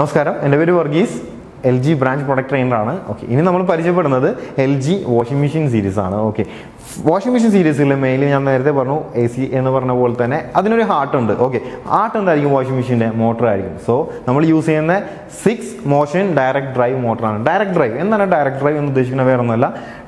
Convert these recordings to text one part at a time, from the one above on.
നമസ്കാരം. എന്റെ പേര് Varghese. L G branch product ട്രെയിനറാണ്. Okay. ഇനി നമ്മൾ പരിചയപ്പെടുന്നത് L G washing machine series ആണ് ഓക്കെ. വാഷിംഗ് മെഷീൻ സീരീസിൽ മെയിൻലി ഞാൻ നേരത്തെ പറഞ്ഞു എ സി എന്ന് പറഞ്ഞ പോലെ തന്നെ അതിനൊരു ഹാർട്ട് ഉണ്ട്. ഓക്കെ ഹാർട്ട് എന്തായിരിക്കും വാഷിംഗ് മെഷീന്റെ മോട്ടർ ആയിരിക്കും. സോ നമ്മൾ യൂസ് ചെയ്യുന്ന സിക്സ് മോഷൻ ഡയറക്ട് ഡ്രൈവ് മോട്ടറാണ് ഡയറക്ട് ഡ്രൈവ് എന്താണ് ഡയറക്ട് ഡ്രൈവ് എന്ന് ഉദ്ദേശിക്കുന്നത് വേറെ ഒന്നുമല്ല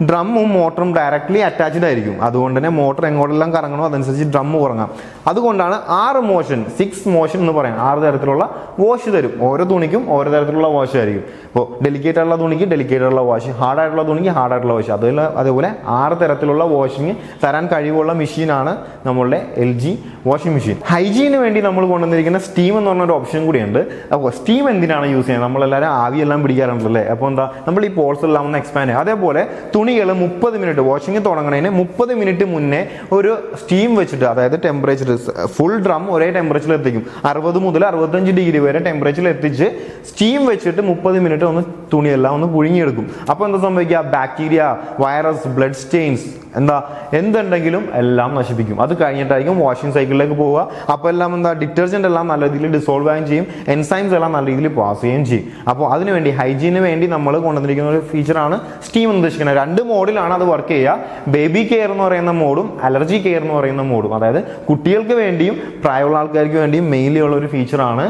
ഡ്രമ്മും മോട്ടറും ഡയറക്ട്ലി അറ്റാച്ച്ഡ് ആയിരിക്കും. അതുകൊണ്ട് തന്നെ മോട്ടർ എങ്ങോട്ടെല്ലാം കറങ്ങണോ അതനുസരിച്ച് ഡ്രം ഉറങ്ങാം. അതുകൊണ്ടാണ് ആറ് മോഷൻ സിക്സ് മോഷൻ എന്ന് പറയാം. ആറ് തരത്തിലുള്ള വാഷ് തരും. ഓരോ തുണിക്കും ഓരോ തരത്തിലുള്ള വാഷ് ആയിരിക്കും. ഇപ്പോൾ ഡെലിക്കേറ്റ് ആയിട്ടുള്ള തുണിക്ക് ഡെലിക്കേറ്റ് ആയിട്ടുള്ള വാഷ് ഹാർഡ് ആയിട്ടുള്ള തുണിക്ക് ഹാർഡ് ആയിട്ടുള്ള വാഷ് അതുപോലെ അതേപോലെ ആറ് തരത്തിലുള്ള വാഷിങ് തരാൻ കഴിവുള്ള മെഷീനാണ് നമ്മളുടെ എൽ ജി വാഷിംഗ് മെഷീൻ ഹൈജീന് വേണ്ടി നമ്മൾ കൊണ്ടുവന്നിരിക്കുന്ന സ്റ്റീം എന്ന് പറഞ്ഞ ഒരു ഓപ്ഷൻ കൂടിയുണ്ട്. അപ്പോൾ സ്റ്റീം എന്തിനാണ് യൂസ് ചെയ്യുന്നത്? നമ്മളെല്ലാവരും ആവിയെല്ലാം പിടിക്കാറുണ്ടല്ലേ? അപ്പോൾ എന്താ? നമ്മൾ ഈ പോൾസ് എല്ലാം ഒന്ന് എക്സ്പാൻഡ് ചെയ്യും അതേപോലെ തുണികൾ മുപ്പത് മിനിറ്റ് വാഷിംഗ് തുടങ്ങുന്നതിന് മുപ്പത് മിനിറ്റ് മുന്നേ ഒരു സ്റ്റീം വെച്ചിട്ട് അതായത് ടെമ്പറേച്ചർ ഫുൾ ഡ്രം ഒരേ ടെമ്പറേച്ചറിൽ എത്തിക്കും. അറുപത് മുതൽ അറുപത്തഞ്ച് ഡിഗ്രി വരെ ടെമ്പറേച്ചറിൽ എത്തിച്ച് സ്റ്റീം വെച്ചിട്ട് മുപ്പത് മിനിറ്റ് ഒന്ന് തുണിയെല്ലാം ഒന്ന് പുഴുങ്ങിയെടുക്കും. അപ്പോൾ എന്താ സംഭവിക്കുക? ബാക്ടീരിയ വൈറസ് ബ്ലഡ് സ്റ്റെയിൻസ് എന്താ എന്തുണ്ടെങ്കിലും എല്ലാം നശിപ്പിക്കും. അത് കഴിഞ്ഞിട്ടായിരിക്കും വാഷിംഗ് സൈക്കിളിലേക്ക് പോവുക. അപ്പോൾ എല്ലാം എന്താ ഡിറ്റർജന്റ് എല്ലാം നല്ല രീതിയിൽ ഡിസോൾവ് ആകുകയും ചെയ്യും. എൻസൈംസ് എല്ലാം നല്ല രീതിയിൽ പാസ് ചെയ്യുകയും ചെയ്യും. അപ്പോൾ അതിനുവേണ്ടി ഹൈജീന് വേണ്ടി നമ്മൾ കൊണ്ടുവന്നിരിക്കുന്ന ഒരു ഫീച്ചറാണ് സ്റ്റീം ഉദ്ദേശിക്കുന്നത്. രണ്ട് മോഡിലാണ് അത് വർക്ക് ചെയ്യുക. ബേബി കെയർ എന്ന് പറയുന്ന മോഡും അലർജി കെയർ എന്ന് പറയുന്ന മോഡും അതായത് കുട്ടികൾക്ക് വേണ്ടിയും പ്രായമുള്ള ആൾക്കാർക്ക് വേണ്ടിയും മെയിൻലി ഒരു ഫീച്ചറാണ്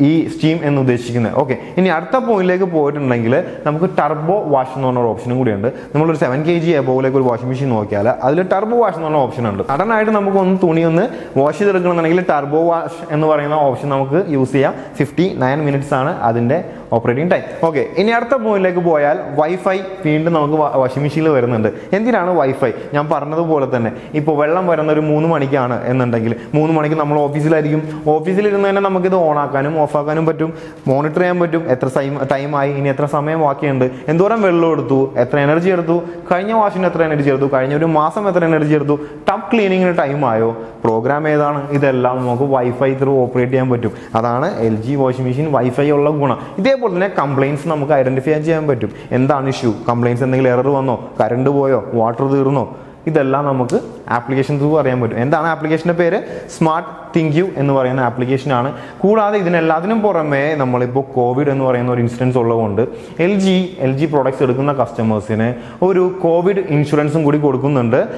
ഈ സ്റ്റീം എന്ന് ഉദ്ദേശിക്കുന്നത്. ഓക്കെ ഇനി അടുത്ത പോയിന്റിലേക്ക് പോയിട്ടുണ്ടെങ്കിൽ നമുക്ക് ടർബോ വാഷ് എന്ന് പറഞ്ഞ ഓപ്ഷനും കൂടിയുണ്ട്. നമ്മളൊരു സെവൻ കെ ജി എബോവിലേക്ക് ഒരു വാഷിംഗ് മെഷീൻ നോക്കിയാൽ അതിൽ ടർബോ വാഷ് എന്ന് പറഞ്ഞ ഓപ്ഷൻ ഉണ്ട്. സഡനായിട്ട് നമുക്ക് ഒന്ന് തുണി ഒന്ന് വാഷ് ചെയ്തെടുക്കണമെന്നുണ്ടെങ്കിൽ ടർബോ വാഷ് എന്ന് പറയുന്ന ഓപ്ഷൻ നമുക്ക് യൂസ് ചെയ്യാം. ഫിഫ്റ്റി നയൻ മിനിറ്റ്സ് ആണ് അതിന്റെ ഓപ്പറേറ്റിംഗ് ടൈം ഓക്കെ ഇനി അടുത്ത പോയിന്റിലേക്ക് പോയാൽ വൈഫൈ വീണ്ടും നമുക്ക് വാഷിംഗ് മെഷീനിൽ വരുന്നുണ്ട്. എന്തിനാണ് വൈഫൈ ഞാൻ പറഞ്ഞതുപോലെ തന്നെ ഇപ്പോൾ വെള്ളം വരുന്ന ഒരു മൂന്ന് മണിക്കാണ് എന്നുണ്ടെങ്കിൽ മൂന്ന് മണിക്ക് നമ്മൾ ഓഫീസിലായിരിക്കും. ഓഫീസിലിരുന്ന് തന്നെ നമുക്കിത് ഓൺ ആക്കാനും ഓഫ് ആക്കാനും പറ്റും. മോണിറ്റർ ചെയ്യാൻ പറ്റും. എത്ര ടൈം ടൈമായി ഇനി എത്ര സമയം ബാക്കിയുണ്ട്. എന്തോരം വെള്ളം എടുത്തു എത്ര എനർജി എടുത്തു കഴിഞ്ഞ വാഷിന് എത്ര എനർജി എടുത്തു കഴിഞ്ഞ ഒരു മാസം എത്ര എനർജി എടുത്തു ടപ്പ് ക്ലീനിങ്ങിന് ടൈം ആയോ? പ്രോഗ്രാം ഏതാണ്? ഇതെല്ലാം നമുക്ക് വൈഫൈ ത്രൂ ഓപ്പറേറ്റ് ചെയ്യാൻ പറ്റും. അതാണ് L G washing machine wifi ഉള്ള ഗുണം. ഇതേപോലെ തന്നെ കംപ്ലയിൻസ് നമുക്ക് ഐഡന്റിഫൈ ചെയ്യാൻ പറ്റും. എന്താണ് ഇഷ്യൂ കംപ്ലയിൻസ് എന്തെങ്കിലും എറർ വന്നോ? കറണ്ട് പോയോ? വാട്ടർ തീർന്നോ? ഇതെല്ലാം നമുക്ക് ആപ്ലിക്കേഷൻ ത്രൂ അറിയാൻ പറ്റും. എന്താണ് ആപ്ലിക്കേഷന്റെ പേര്? സ്മാർട്ട് തിങ്ക് യു എന്ന് പറയുന്ന ആപ്ലിക്കേഷനാണ്. കൂടാതെ ഇതിനെല്ലാത്തിനും പുറമെ നമ്മളിപ്പോൾ കോവിഡ് എന്ന് പറയുന്ന ഒരു ഇൻസിഡൻസ് ഉള്ളതുകൊണ്ട് L G L G products എടുക്കുന്ന കസ്റ്റമേഴ്സിന് ഒരു കോവിഡ് ഇൻഷുറൻസും കൂടി കൊടുക്കുന്നുണ്ട്.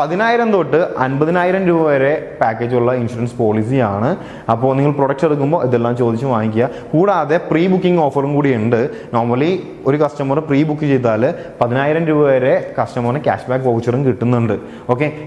പതിനായിരം തൊട്ട് അൻപതിനായിരം രൂപ വരെ പാക്കേജ് ഉള്ള ഇൻഷുറൻസ് പോളിസിയാണ് അപ്പോൾ നിങ്ങൾ പ്രൊഡക്ട്സ് എടുക്കുമ്പോൾ ഇതെല്ലാം ചോദിച്ച് വാങ്ങിക്കുക. കൂടാതെ പ്രീ ബുക്കിംഗ് ഓഫറും കൂടി ഉണ്ട്. നോർമലി ഒരു കസ്റ്റമർ പ്രീ ബുക്ക് ചെയ്താൽ പതിനായിരം രൂപ വരെ കസ്റ്റമറിന് ക്യാഷ് ബാക്ക് വൗച്ചറും കിട്ടുന്നുണ്ട്. Okay